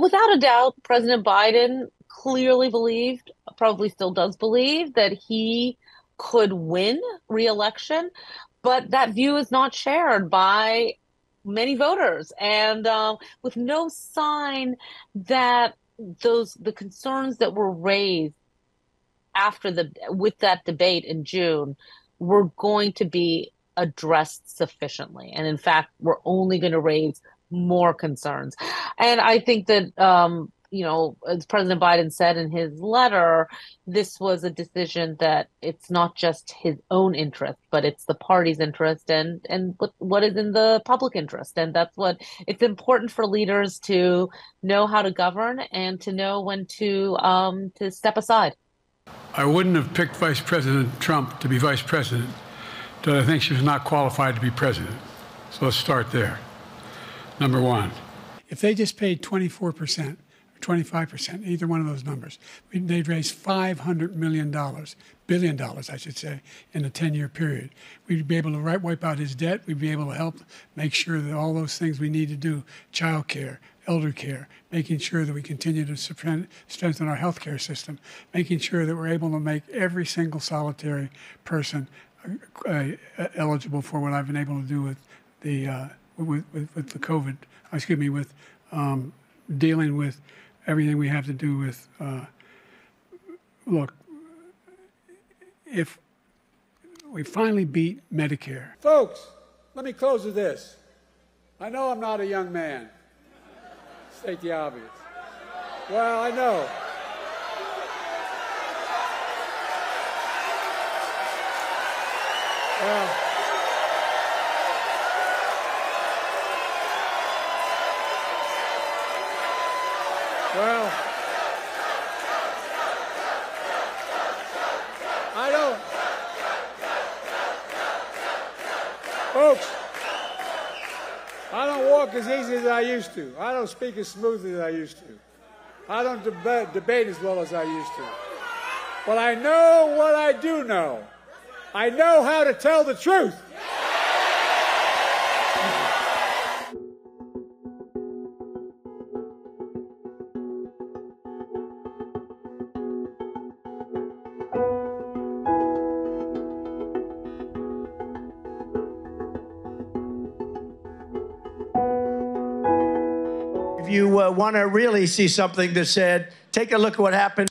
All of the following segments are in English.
Without a doubt, President Biden clearly believed, probably still does believe, that he could win re-election, but that view is not shared by many voters, and uh, with no sign that those the concerns that were raised after the with that debate in June were going to be addressed sufficiently, and in fact, we're only going to raise more concerns. And I think that um, you know, as President Biden said in his letter, this was a decision that it's not just his own interest, but it's the party's interest and and what what is in the public interest. And that's what it's important for leaders to know how to govern and to know when to um, to step aside. I wouldn't have picked Vice President Trump to be vice president, but I think she was not qualified to be president. So let's start there. Number one. If they just paid 24 percent or 25%, either one of those numbers. They'd raise $500 million, billion dollars, I should say, in a 10 year period. We'd be able to right, wipe out his debt. We'd be able to help make sure that all those things we need to do child care, elder care, making sure that we continue to strengthen our healthcare system, making sure that we're able to make every single solitary person uh, uh, eligible for what I've been able to do with the, uh, with, with, with, the COVID, excuse me, with um, dealing with everything we have to do with. Uh, look, if we finally beat Medicare. Folks, let me close with this. I know I'm not a young man. State the obvious. Well, I know. Well, I as easy as I used to. I don't speak as smoothly as I used to. I don't deb- debate as well as I used to. But I know what I do know. I know how to tell the truth. Uh, want to really see something that said, take a look at what happened.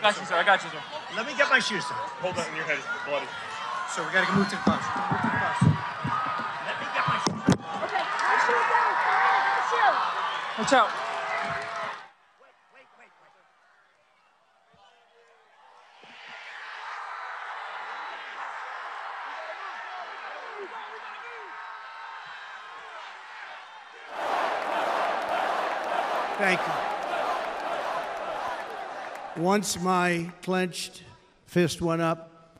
sir. I got you, sir. Let me get my shoes, sir. Hold that in your head. It's bloody. So we gotta move to the bus. Move to the bus. Let me get my shoes. Okay, my shoes down. My shoes. Watch out. Thank you. Once my clenched fist went up,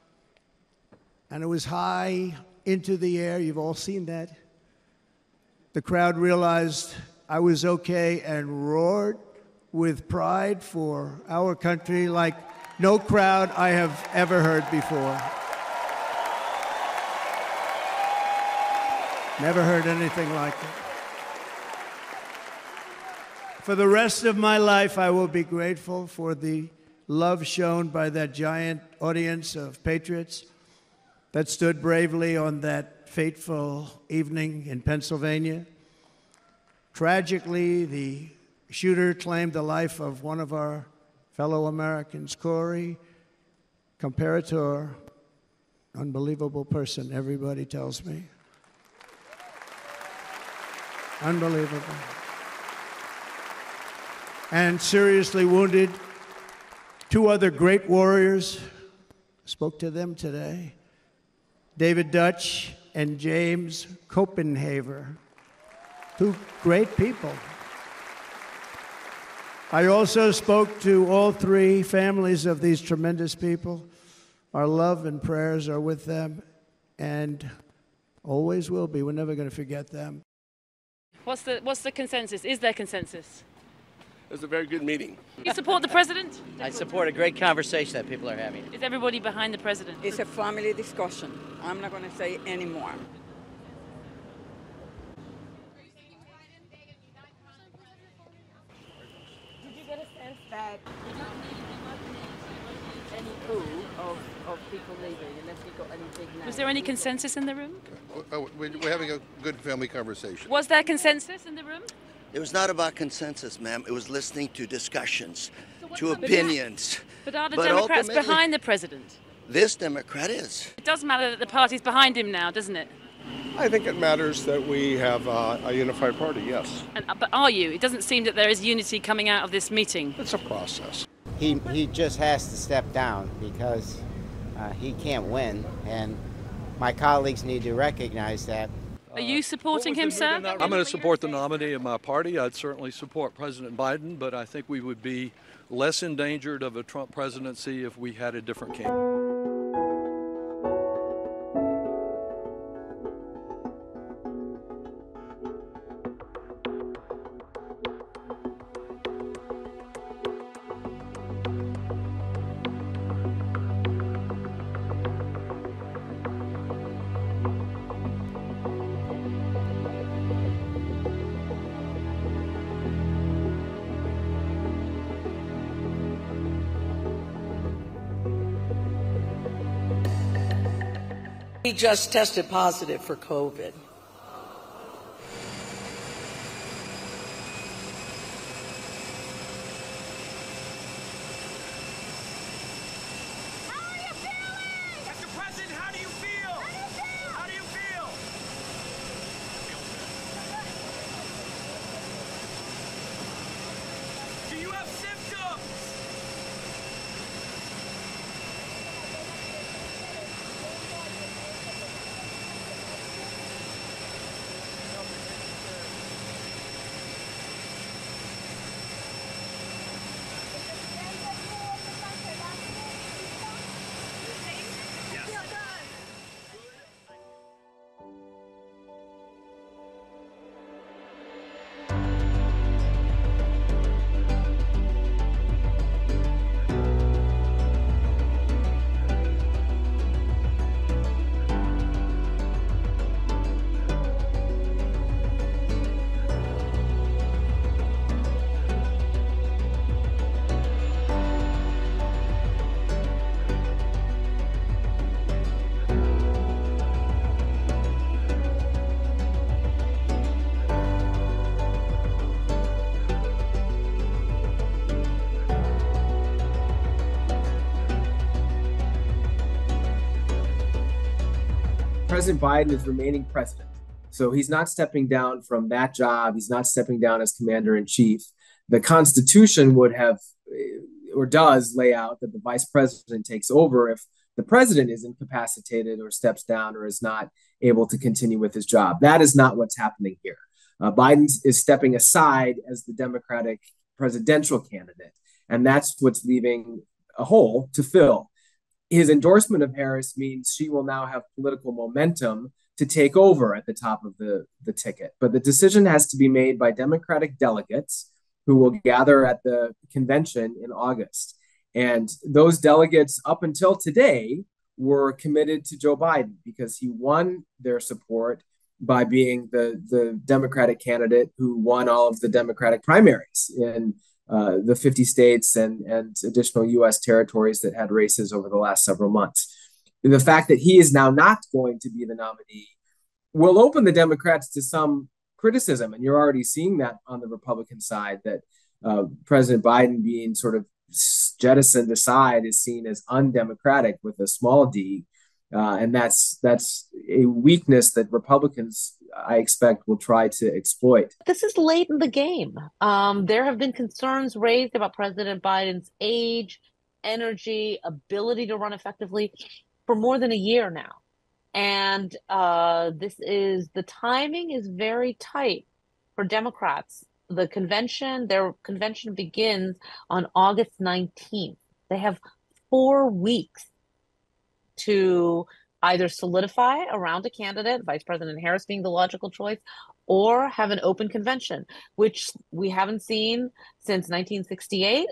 and it was high into the air. You've all seen that. The crowd realized I was okay and roared with pride for our country like no crowd I have ever heard before. Never heard anything like it. For the rest of my life, I will be grateful for the love shown by that giant audience of patriots that stood bravely on that fateful evening in Pennsylvania. Tragically, the shooter claimed the life of one of our fellow Americans, Corey Comperatore. Unbelievable person, everybody tells me. Unbelievable. And seriously wounded, two other great warriors. Spoke to them today David Dutch and James Copenhaver. Two great people. I also spoke to all three families of these tremendous people. Our love and prayers are with them and always will be. We're never going to forget them. What's the what's the consensus? Is there consensus? It was a very good meeting. You support the president? I support a great conversation that people are having. Is everybody behind the president? It's a family discussion. I'm not going to say any more. Did you get a sense that any coup of, of people leaving unless you got any big names? Was there any consensus in the room? Oh, oh, We're we're having a good family conversation. Was there consensus in the room? It was not about consensus, ma'am. It was listening to discussions, to opinions. But are the But Democrats behind the president? This Democrat is. It does matter that the party's behind him now, doesn't it? I think it matters that we have uh, a unified party, yes. And, uh, but are you? It doesn't seem that there is unity coming out of this meeting. It's a process. He, he just has to step down because uh, he can't win, and my colleagues need to recognize that. Are you supporting him, sir? I'm going to support the nominee of my party. I'd certainly support President Biden, but I think we would be less endangered of a Trump presidency if we had a different candidate. He just tested positive for COVID. President Biden is remaining president. So he's not stepping down from that job. He's not stepping down as commander in chief. The Constitution would have eh, or does lay out that the vice president takes over if the president is incapacitated or steps down or is not able to continue with his job. That is not what's happening here. Uh, Biden is stepping aside as the Democratic presidential candidate, and that's what's leaving a hole to fill his endorsement of Harris means she will now have political momentum to take over at the top of the, the ticket. But the decision has to be made by Democratic delegates who will gather at the convention in August. And those delegates, up until today, were committed to Joe Biden because he won their support by being the, the Democratic candidate who won all of the Democratic primaries in uh, the 50 states and, and additional US territories that had races over the last several months. The fact that he is now not going to be the nominee will open the Democrats to some criticism, and you're already seeing that on the Republican side that uh, President Biden being sort of jettisoned aside is seen as undemocratic with a small d, uh, and that's that's a weakness that Republicans, I expect, will try to exploit. This is late in the game. Um, there have been concerns raised about President Biden's age, energy, ability to run effectively for more than a year now. And uh, this is the timing is very tight for Democrats. The convention, their convention begins on August 19th. They have four weeks to either solidify around a candidate, Vice President Harris being the logical choice, or have an open convention, which we haven't seen since 1968